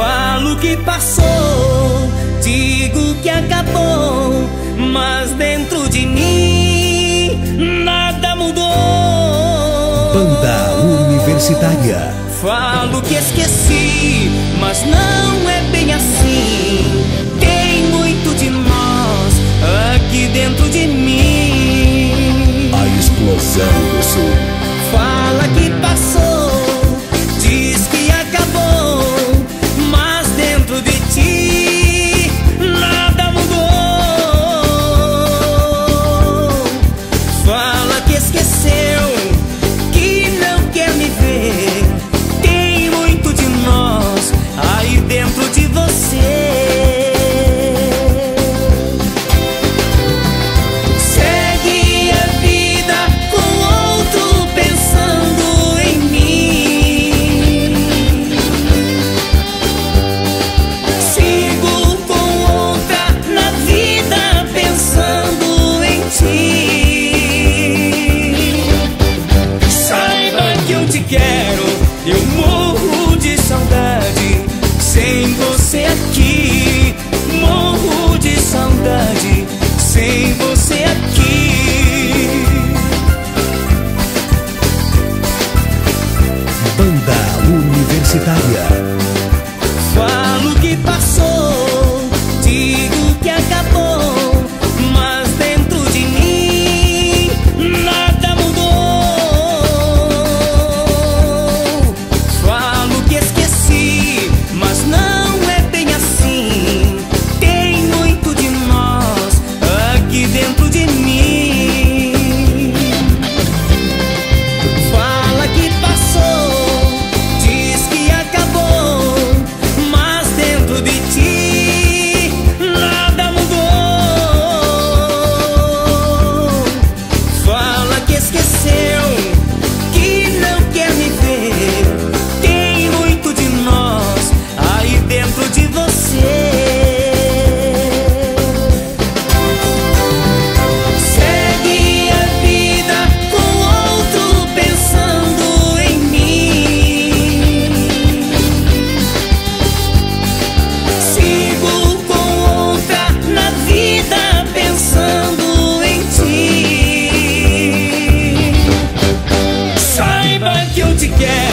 Falo que passou, digo que acabou, mas dentro de mim nada mudou. Banda Universitária. Falo que esqueci, mas não é bem assim. Tem muito de nós aqui dentro de mim. A explosão do sul. Falo quero. Eu morro de saudade sem você aqui. Morro de saudade sem você aqui. Banda Universitária. again.